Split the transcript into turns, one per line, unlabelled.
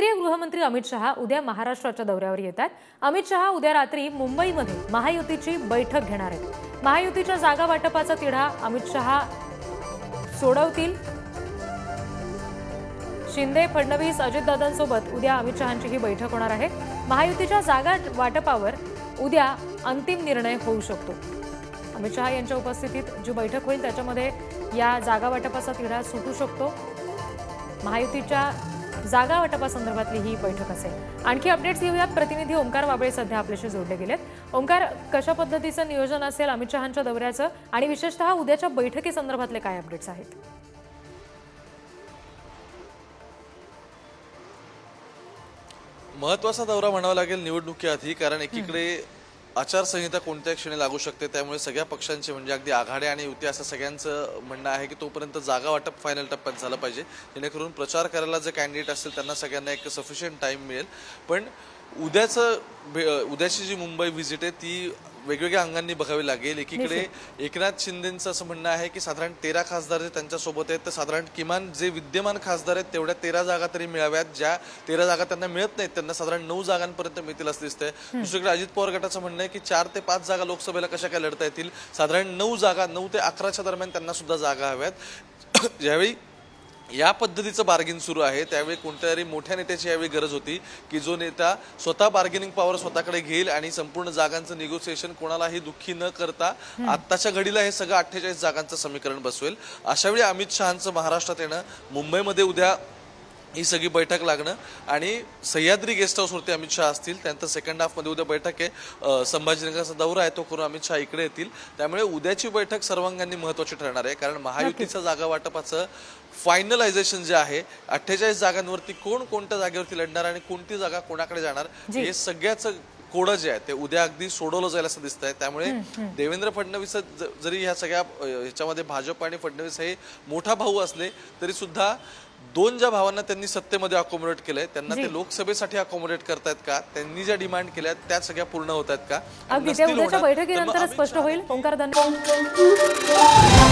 केंद्रीय गृहमंत्री अमित शहा उद्या महाराष्ट्राच्या दौऱ्यावर येतात. अमित शहा उद्या रात्री मुंबईमध्ये महायुतीची बैठक घेणार आहेत. महायुतीच्या जागा वाटपाचा तिढा अमित शहा सोडवतील. शिंदे फडणवीस अजितदादांसोबत उद्या अमित शहांची ही बैठक होणार आहे. महायुतीच्या जागा वाटपावर उद्या अंतिम निर्णय होऊ शकतो. अमित शहा यांच्या उपस्थितीत जी बैठक होईल त्याच्यामध्ये या जागा वाटपाचा तिढा सुटू शकतो. महायुतीच्या जागा वाटपासंदर्भातली ही बैठक असेल. आणखी अपडेट्स घेऊयात प्रतिनिधी ओंकार वाबळे सध्या आपल्याशी जोडले गेलेत. ओंकार कशा पद्धतीचं नियोजन असेल अमित शहांच्या दौऱ्याचं? आणि विशेषतः उद्याच्या बैठकीसंदर्भातले काय अपडेट्स आहेत?
महत्त्वाचा दौरा म्हणावा लागेल निवडणुकीआधी कारण एकीकडे आचारसंहिता कोणत्या क्षणी लागू शकते? त्यामुळे सगळ्या पक्षांचे म्हणजे अगदी आघाडी आणि युती असं सगळ्यांचं म्हणणं आहे की तोपर्यंत जागा वाटप फायनल टप्प्यात झालं पाहिजे. जेणेकरून प्रचार करायला जे कॅन्डिडेट असतील त्यांना सगळ्यांना एक सफिशियंट टाईम मिळेल. पण उद्याचं भे- उद्याची जी मुंबई व्हिजिट आहे ती वेगवेगळ्या अंगांनी बघावी लागेल. एकीकडे एकनाथ शिंदेचं असं म्हणणं आहे की साधारण तेरा खासदार जे त्यांच्यासोबत आहेत तर साधारण किमान जे विद्यमान खासदार आहेत तेवढ्या तेरा जागा तरी मिळाव्यात. ज्या तेरा जागा त्यांना मिळत नाहीत त्यांना साधारण नऊ जागांपर्यंत मिळतील असं दिसतंय. दुसरीकडे अजित पवार गटाचं म्हणणं आहे की चार ते पाच जागा लोकसभेला कशा काय लढता येतील? साधारण नऊ जागा नऊ ते अकराच्या दरम्यान त्यांना सुद्धा जागा हव्यात. ज्यावेळी या पद्धतीचं बार्गेन सुरू आहे. त्यावेळी कोणत्या तरी मोठ्या नेत्याची यावेळी गरज होती की जो नेता स्वतः बार्गेनिंग पॉवर स्वतःकडे घेईल आणि संपूर्ण जागांचं निगोसिएशन कोणालाही दुःखी न करता आत्ताच्या घडीला हे सगळं अठ्ठेचाळीस जागांचं समीकरण बसवेल. अशावेळी अमित शहांचं महाराष्ट्रात येणं मुंबईमध्ये उद्या ही सगळी बैठक लागणं. आणि सह्याद्री गेस्ट हाऊसवरती अमित शहा असतील त्यानंतर सेकंड हाफमध्ये उद्या बैठक आहे. संभाजीनगरचा दौरा आहे तो करून अमित शहा इकडे येतील. त्यामुळे उद्याची बैठक सर्वांगांनी महत्वाची ठरणार आहे कारण महायुतीचं जागा वाटपाचं फायनलायझेशन जे आहे अठ्ठेचाळीस जागांवरती कोण कोणत्या जागेवरती लढणार आणि कोणती जागा कोणाकडे जाणार हे सगळ्याच कोडं जे आहे ते उद्या अगदी सोडवलं जाईल असं दिसत आहे त्यामुळे देवेंद्र फडणवीस जरी ह्या सगळ्या ह्याच्यामध्ये भाजप आणि फडणवीस हे मोठा भाऊ असले तरी सुद्धा दोन ज्या भावांना त्यांनी सत्तेमध्ये अकोमोडेट केलंय त्यांना ते लोकसभेसाठी अकोमोडेट करतायत का? त्यांनी ज्या डिमांड केल्या त्या सगळ्या पूर्ण होत आहेत का? आणि
अगदी त्या
नसतील
उद्याच्या
होणार, तर मग
बैठकीनंतरच
अमित
स्पष्ट होईल ओंकार धन्यवाद